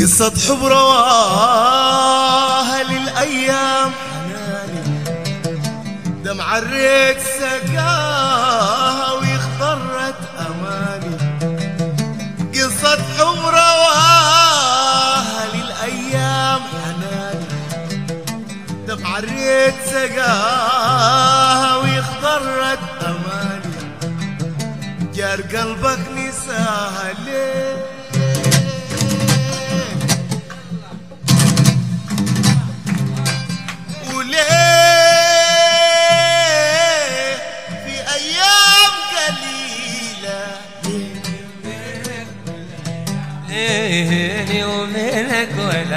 قصة حب رواها للأيام. دمع الريت سقاها واخضرت أماني. قصة حب رواها للأيام. دمع الريت سقاها واخضرت أماني. جار قلبك نساها ليه؟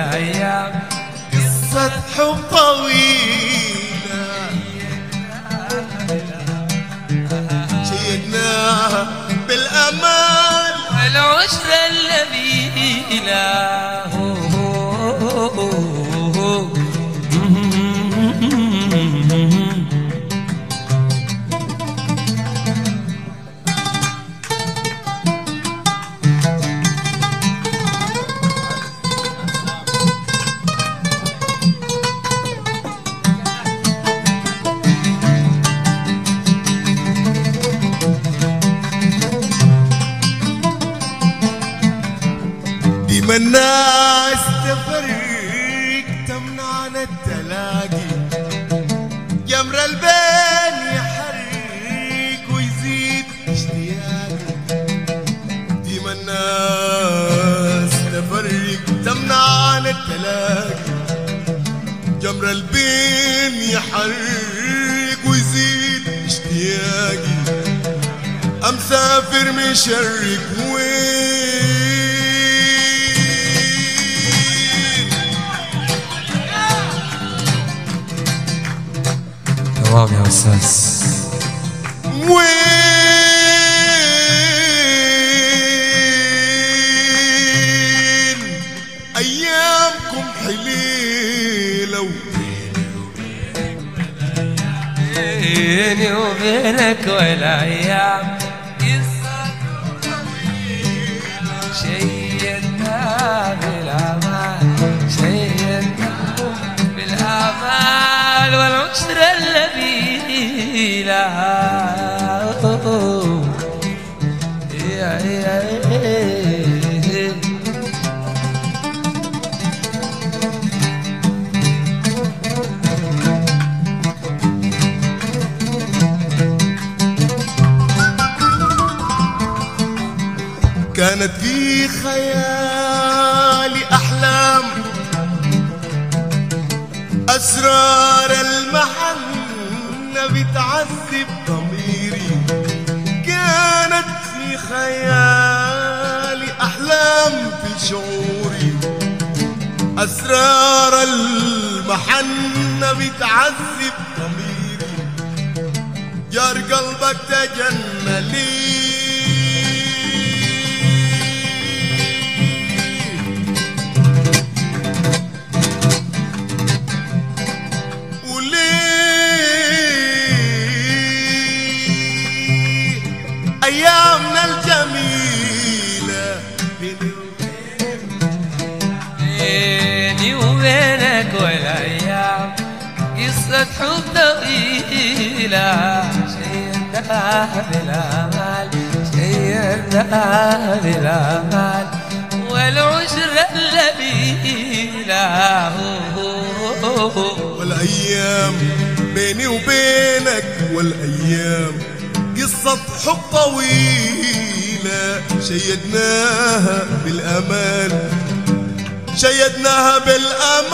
والايام قصة حب طويلة. شيدناها بالأمان والعشرة النبيلة الناس تفرق تمنعنا التلاقي. جمر البين يحرق ويزيد اشتياقي ديما الناس تفرق تمنعنا التلاقي. جمر البين يحرق ويزيد اشتياقي. أمسافر مشرق تمام يا أستاذ وين أيامكم حليلة بيني وبينك والايام قصة شيدنا بالامان شيدنا بالامال والعشرة النبيلة يا كانت في خيالي أحلام أسرار بتعذب ضميري. كانت في خيالي أحلام في شعوري. أسرار المحنة بتعذب ضميري. جار قلبك تجنى لي. قصة حب طويلة شيرناها بالامال شيرناها بالامال والعشرة اللبيلة والأيام بيني وبينك والأيام قصة حب طويلة شيدناها بالأمال شيدناها بالأمال.